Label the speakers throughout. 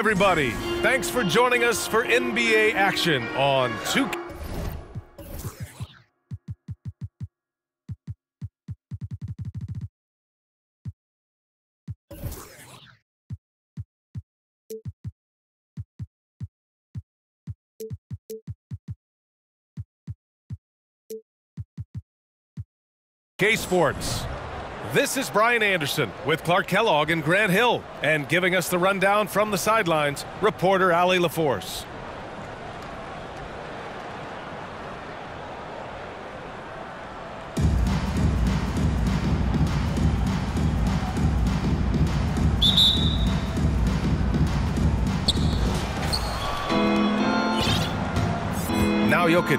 Speaker 1: everybody. Thanks for joining us for NBA action on 2K. K Sports. This is Brian Anderson with Clark Kellogg and Grant Hill, and giving us the rundown from the sidelines, reporter Allie LaForce. Now Jokic.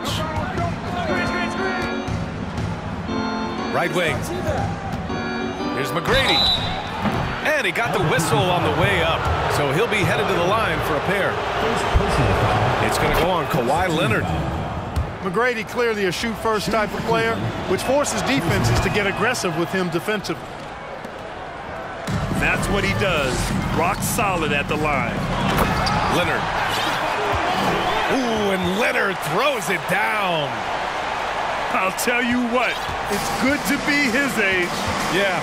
Speaker 1: Right wing. Here's McGrady. And he got the whistle on the way up. So he'll be headed to the line for a pair. It's going to go on Kawhi Leonard.
Speaker 2: McGrady clearly a shoot-first type of player, which forces defenses to get aggressive with him defensively.
Speaker 3: That's what he does. Rock solid at the line.
Speaker 1: Leonard. Ooh, and Leonard throws it down.
Speaker 3: I'll tell you what, it's good to be his age.
Speaker 1: Yeah,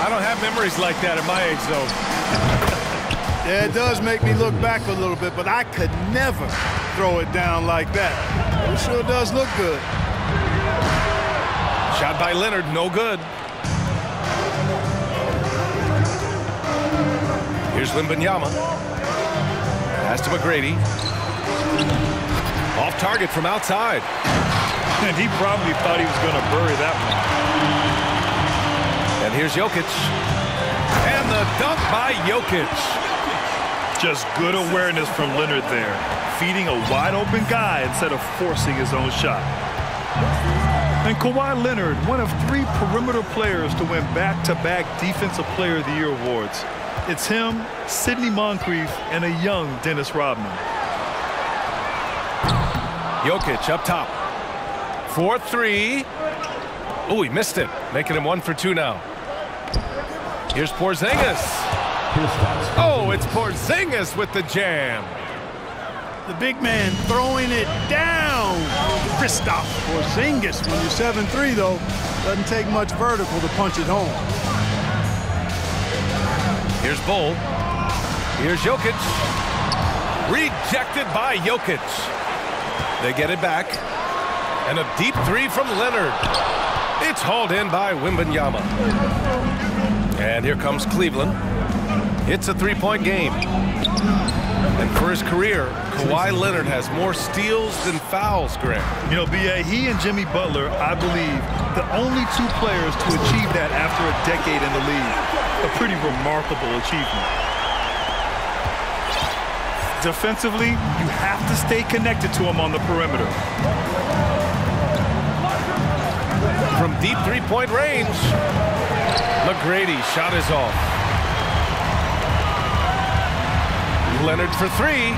Speaker 1: I don't have memories like that at my age, though.
Speaker 2: yeah, it does make me look back a little bit, but I could never throw it down like that. It sure does look good.
Speaker 1: Shot by Leonard, no good. Here's Wembanyama. Pass to McGrady. Off target from outside.
Speaker 3: And he probably thought he was going to bury that one.
Speaker 1: And here's Jokic. And the dunk by Jokic.
Speaker 3: Just good awareness from Leonard there. Feeding a wide open guy instead of forcing his own shot. And Kawhi Leonard, one of three perimeter players to win back-to-back -back Defensive Player of the Year awards. It's him, Sidney Moncrief, and a young Dennis Rodman.
Speaker 1: Jokic up top. 4-3. Oh, he missed it. Making him one for two now. Here's Porzingis. Oh, it's Porzingis with the jam.
Speaker 2: The big man throwing it down. Kristaps Porzingis. When you're 7-3, though, doesn't take much vertical to punch it home.
Speaker 1: Here's Bull. Here's Jokic. Rejected by Jokic. They get it back. And a deep three from Leonard. It's hauled in by Wembanyama. And here comes Cleveland. It's a three-point game. And for his career, Kawhi Leonard has more steals than fouls, Grant.
Speaker 3: You know, B.A., he and Jimmy Butler, I believe, the only two players to achieve that after a decade in the league. A pretty remarkable achievement. Defensively, you have to stay connected to him on the perimeter.
Speaker 1: From deep three-point range, McGrady shot is off. Leonard for three.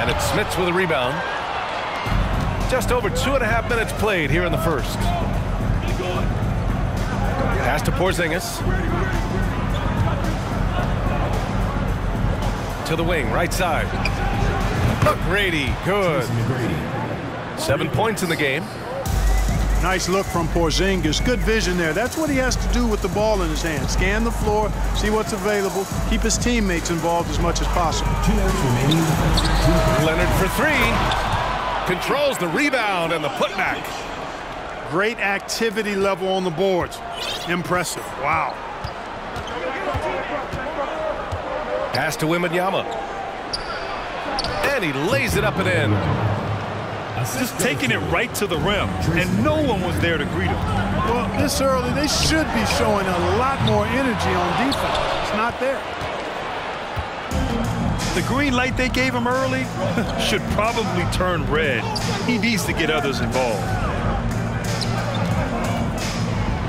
Speaker 1: And it's Smits with a rebound. Just over two and a half minutes played here in the first. Pass to Porzingis. To the wing, right side. McGrady, good. Seven points in the game.
Speaker 2: Nice look from Porzingis. Good vision there. That's what he has to do with the ball in his hand. Scan the floor, see what's available, keep his teammates involved as much as possible.
Speaker 1: Leonard for three. Controls the rebound and the putback.
Speaker 2: Great activity level on the boards. Impressive. Wow.
Speaker 1: Pass to Wembanyama. And he lays it up and in.
Speaker 3: Just taking it right to the rim, and no one was there to greet him.
Speaker 2: Well, this early, they should be showing a lot more energy on defense. It's not there.
Speaker 3: The green light they gave him early should probably turn red. He needs to get others involved.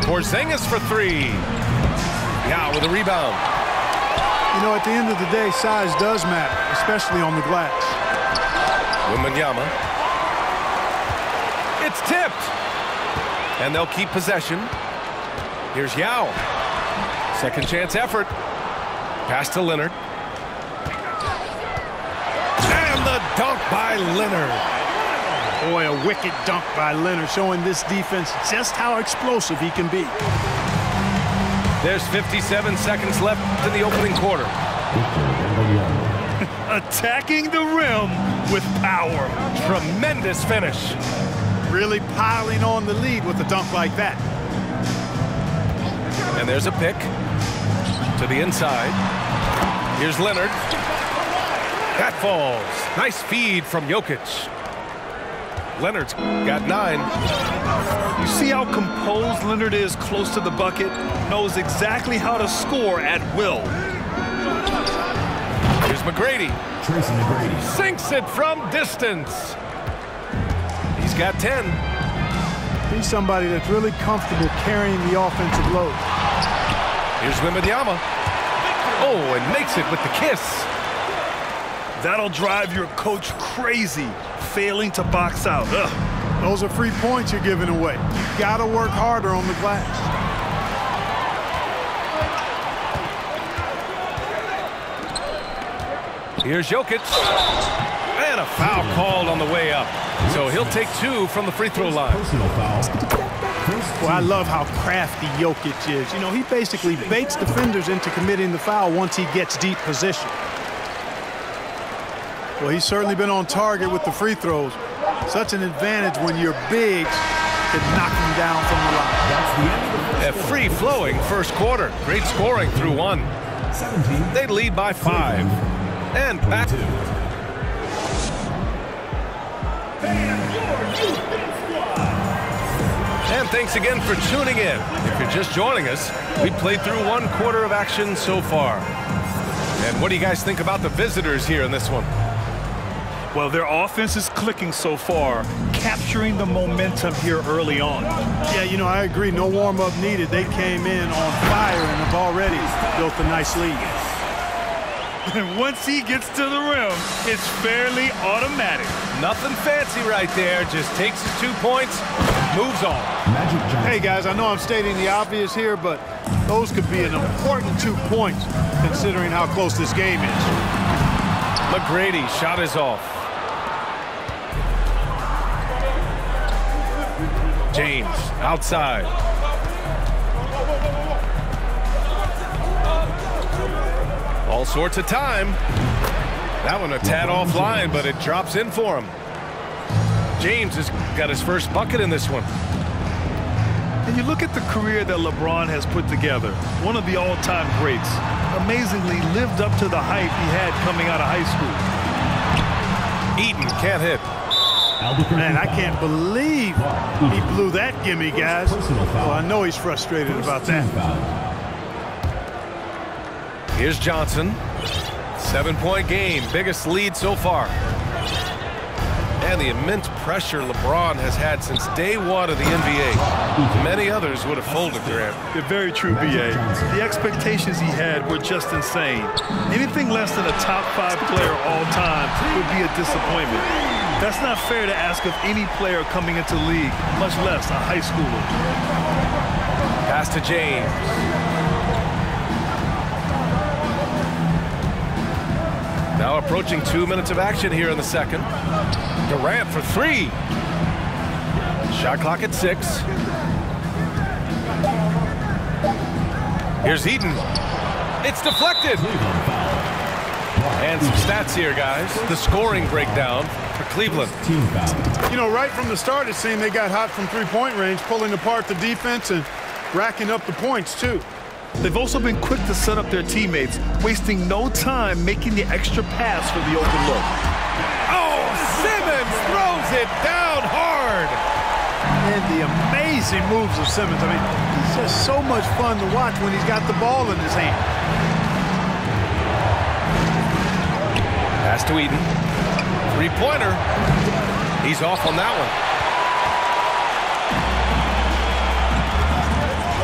Speaker 1: Porzingis for three. Yeah, with a rebound.
Speaker 2: You know, at the end of the day, size does matter, especially on the glass.
Speaker 1: Wembanyama. Tipped. And they'll keep possession. Here's Yao. Second chance effort. Pass to Leonard. And the dunk by Leonard.
Speaker 2: Boy, a wicked dunk by Leonard, showing this defense just how explosive he can be.
Speaker 1: There's 57 seconds left in the opening quarter.
Speaker 3: Attacking the rim with power.
Speaker 1: Tremendous finish.
Speaker 2: Really piling on the lead with a dunk like that.
Speaker 1: And there's a pick to the inside. Here's Leonard. That falls. Nice feed from Jokic. Leonard's got nine.
Speaker 3: You see how composed Leonard is close to the bucket? Knows exactly how to score at will.
Speaker 1: Here's McGrady.
Speaker 4: Tracy McGrady.
Speaker 1: Sinks it from distance. He's got 10.
Speaker 2: He's somebody that's really comfortable carrying the offensive load.
Speaker 1: Here's Wembanyama. Oh, and makes it with the kiss.
Speaker 3: That'll drive your coach crazy, failing to box out. Ugh.
Speaker 2: Those are free points you're giving away. You got to work harder on the glass.
Speaker 1: Here's Jokic. And a foul called on the way up. So he'll take two from the free throw line.
Speaker 4: Personal foul.
Speaker 2: Well, I love how crafty Jokic is. You know, he basically baits defenders into committing the foul once he gets deep position. Well, he's certainly been on target with the free throws. Such an advantage when you're big to knock him down from the line.
Speaker 4: That's the end of the
Speaker 1: A free-flowing first quarter. Great scoring through one.
Speaker 4: 17.
Speaker 1: They lead by five. And back. Thanks again for tuning in. If you're just joining us, we played through one quarter of action so far. And what do you guys think about the visitors here in this one?
Speaker 3: Well, their offense is clicking so far, capturing the momentum here early on.
Speaker 2: Yeah, you know, I agree. No warm-up needed. They came in on fire and have already built a nice lead.
Speaker 3: And once he gets to the rim, it's fairly automatic.
Speaker 1: Nothing fancy right there. Just takes his two points, moves on.
Speaker 4: Magic
Speaker 2: Hey, guys, I know I'm stating the obvious here, but those could be an important two points considering how close this game is.
Speaker 1: McGrady shot is off. James outside. Sorts of time. That one a tad offline, but it drops in for him. James has got his first bucket in this one.
Speaker 3: And you look at the career that LeBron has put together, one of the all-time greats. Amazingly lived up to the hype he had coming out of high school.
Speaker 1: Eaton can't hit.
Speaker 2: Man, I can't believe he blew that gimme, guys. Well, I know he's frustrated about that.
Speaker 1: Here's Johnson. Seven-point game, biggest lead so far. And the immense pressure LeBron has had since day one of the NBA. Many others would have folded, Grant.
Speaker 3: You're very true, BA. The expectations he had were just insane. Anything less than a top five player all time would be a disappointment. That's not fair to ask of any player coming into league, much less a high schooler.
Speaker 1: Pass to James. Now approaching two minutes of action here in the second. Durant for three. Shot clock at six. Here's Eaton. It's deflected. And some stats here, guys. The scoring breakdown for Cleveland.
Speaker 2: You know, right from the start, it seemed they got hot from three-point range, pulling apart the defense and racking up the points, too.
Speaker 3: They've also been quick to set up their teammates, wasting no time making the extra pass for the open look.
Speaker 1: Oh, Simmons throws it down hard.
Speaker 2: And the amazing moves of Simmons. I mean, he's just so much fun to watch when he's got the ball in his hand.
Speaker 1: Pass to Eaton. Three-pointer. He's off on that one.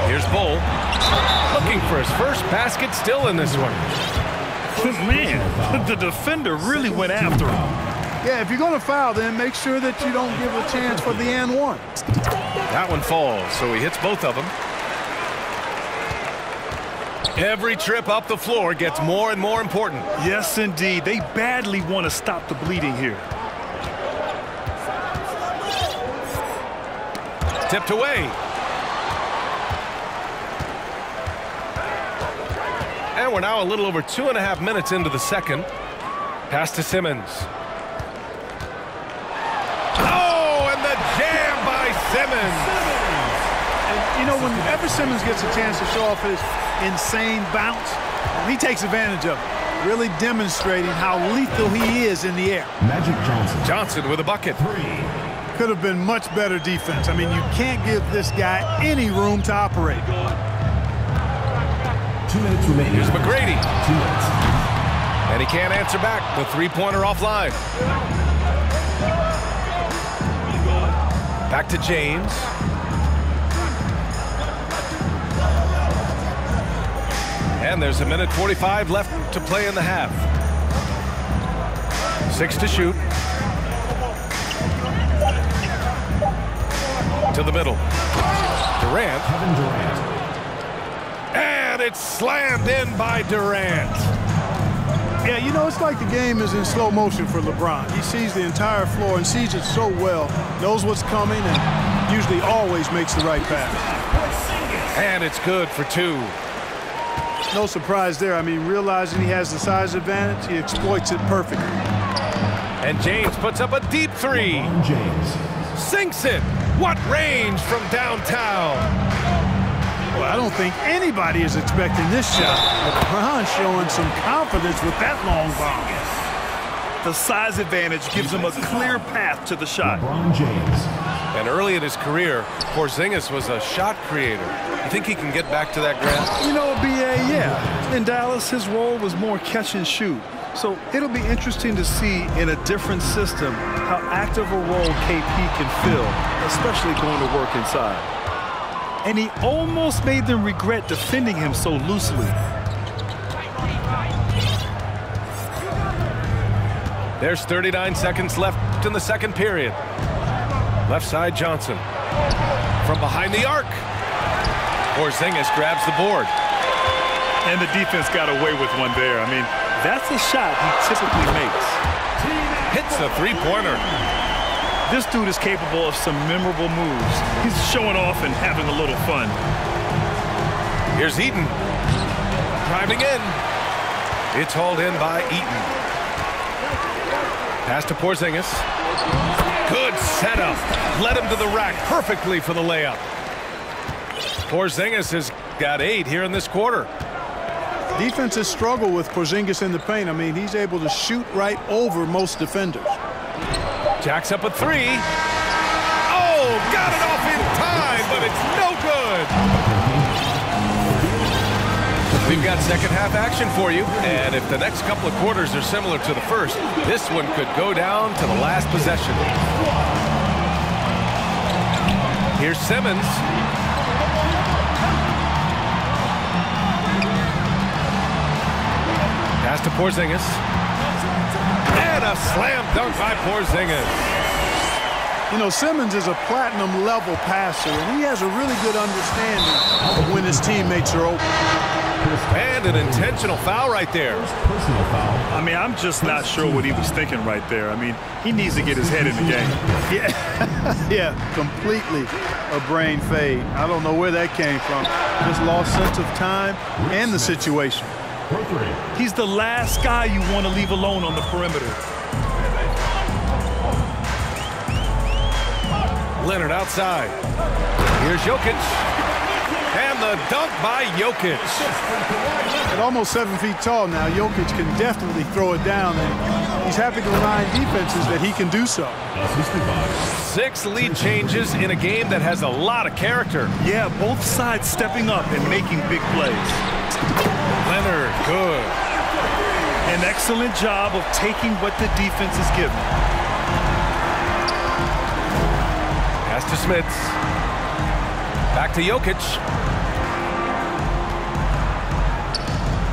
Speaker 1: Here's Bull. Looking for his first basket still in this one.
Speaker 3: Man, the defender really went after him.
Speaker 2: Yeah, if you're going to foul, then make sure that you don't give a chance for the and one.
Speaker 1: That one falls, so he hits both of them. Every trip up the floor gets more and more important.
Speaker 3: Yes, indeed. They badly want to stop the bleeding here.
Speaker 1: Tipped away. And we're now a little over two and a half minutes into the second. Pass to Simmons. Oh, and the jam by Simmons.
Speaker 2: And, you know, whenever Simmons gets a chance to show off his insane bounce, he takes advantage of it, really demonstrating how lethal he is in the air.
Speaker 4: Magic Johnson.
Speaker 1: Johnson with a bucket.
Speaker 4: Three.
Speaker 2: Could have been much better defense. I mean, you can't give this guy any room to operate.
Speaker 4: Two minutes remaining.
Speaker 1: Here's McGrady.
Speaker 4: Two minutes.
Speaker 1: And he can't answer back. The three-pointer offline. Back to James. And there's a minute 45 left to play in the half. Six to shoot. To the middle. Durant.
Speaker 4: Kevin Durant.
Speaker 1: And it's slammed in by Durant.
Speaker 2: Yeah, you know, it's like the game is in slow motion for LeBron. He sees the entire floor and sees it so well, knows what's coming, and usually always makes the right pass.
Speaker 1: And it's good for two.
Speaker 2: No surprise there. I mean, realizing he has the size advantage, he exploits it perfectly.
Speaker 1: And James puts up a deep three.
Speaker 4: LeBron James.
Speaker 1: Sinks it. What range from downtown?
Speaker 2: Well, I don't think anybody is expecting this shot. LeBron showing some confidence with that long bomb.
Speaker 3: The size advantage gives him a clear path to the shot.
Speaker 4: LeBron James.
Speaker 1: And early in his career, Porzingis was a shot creator. You think he can get back to that, Grant?
Speaker 3: You know, BA, yeah. In Dallas, his role was more catch and shoot. So it'll be interesting to see in a different system how active a role KP can fill, especially going to work inside. And he almost made them regret defending him so loosely.
Speaker 1: There's 39 seconds left in the second period. Left side Johnson. From behind the arc. Porzingis grabs the board.
Speaker 3: And the defense got away with one there. I mean, that's a shot he typically makes.
Speaker 1: Hits the three-pointer.
Speaker 3: This dude is capable of some memorable moves. He's showing off and having a little fun.
Speaker 1: Here's Eaton. Driving in. It's hauled in by Eaton. Pass to Porzingis. Good setup. Led him to the rack perfectly for the layup. Porzingis has got eight here in this quarter.
Speaker 2: Defenses struggle with Porzingis in the paint. I mean, he's able to shoot right over most defenders.
Speaker 1: Jacks up a three. Oh, got it off in time, but it's no good. We've got second half action for you, and if the next couple of quarters are similar to the first, this one could go down to the last possession. Here's Simmons. Pass to Porzingis. And a slam dunk by Porzingis.
Speaker 2: You know, Simmons is a platinum level passer, and he has a really good understanding of when his teammates are open.
Speaker 1: And an intentional foul right there.
Speaker 4: Personal foul.
Speaker 3: I mean, I'm just not sure what he was thinking right there. I mean, he needs to get his head in the game.
Speaker 2: Yeah, yeah, completely a brain fade. I don't know where that came from. Just lost sense of time and the situation.
Speaker 3: He's the last guy you want to leave alone on the perimeter.
Speaker 1: Leonard outside. Here's Jokic. And the dunk by Jokic.
Speaker 2: At almost seven feet tall now, Jokic can definitely throw it down, and he's happy to remind defenses that he can do so.
Speaker 1: Six lead changes in a game that has a lot of character.
Speaker 3: Yeah, both sides stepping up and making big plays.
Speaker 1: Leonard, good.
Speaker 3: An excellent job of taking what the defense is given.
Speaker 1: To Smits. Back to Jokic.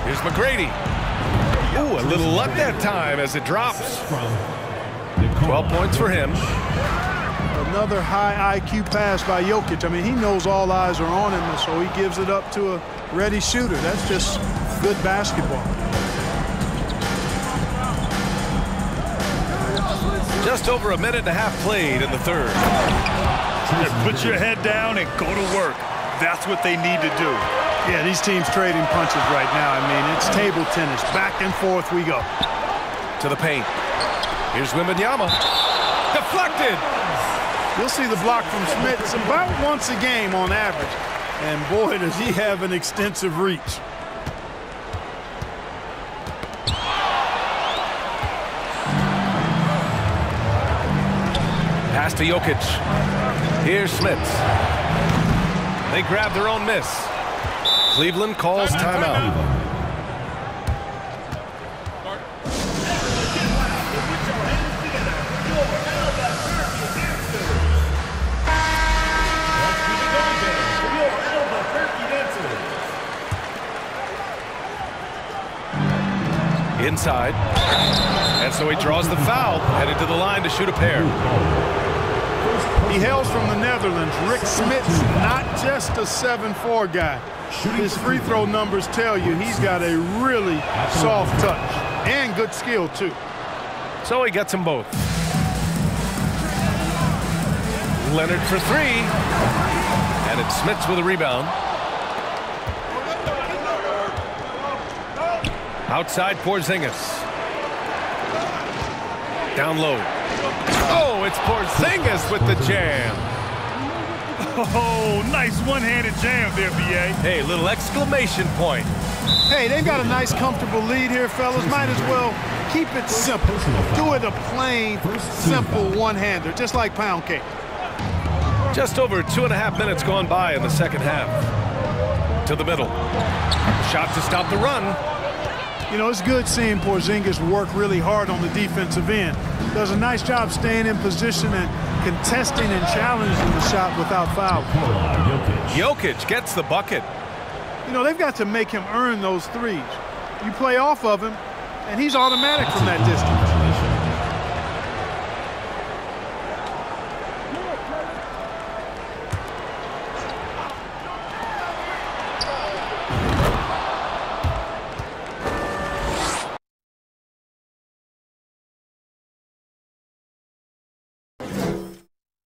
Speaker 1: Here's McGrady. Ooh, a little luck that time as it drops. 12 points for him.
Speaker 2: Another high IQ pass by Jokic. I mean, he knows all eyes are on him, so he gives it up to a ready shooter. That's just good basketball.
Speaker 1: Just over a minute and a half played in the third.
Speaker 3: Just put your head down and go to work. That's what they need to do.
Speaker 2: Yeah, these teams trading punches right now. I mean, it's table tennis. Back and forth we go.
Speaker 1: To the paint. Here's Wembanyama. Deflected.
Speaker 2: You'll see the block from Smits about once a game on average. And boy, does he have an extensive reach.
Speaker 1: Pass to Jokic. Here's Smits. They grab their own miss. Cleveland calls timeout. Inside. And so he draws the foul, headed to the line to shoot a pair.
Speaker 2: He hails from the Netherlands. Rick Smits, not just a 7-4 guy. His free throw numbers tell you he's got a really soft touch and good skill, too.
Speaker 1: So he gets them both. Leonard for three. And it's Smits with a rebound. Outside Porzingis. Down low. Oh, it's Porzingis with the jam.
Speaker 3: Oh, nice one-handed jam there, B.A.
Speaker 1: Hey, little exclamation point.
Speaker 2: Hey, they've got a nice, comfortable lead here, fellas. Might as well keep it simple. Do it a plain, simple one-hander, just like pound cake.
Speaker 1: Just over two and a half minutes gone by in the second half. To the middle. Shot to stop the run.
Speaker 2: You know, it's good seeing Porzingis work really hard on the defensive end. Does a nice job staying in position and contesting and challenging the shot without foul.
Speaker 1: Jokic gets the bucket.
Speaker 2: You know, they've got to make him earn those threes. You play off of him, and he's automatic from that distance.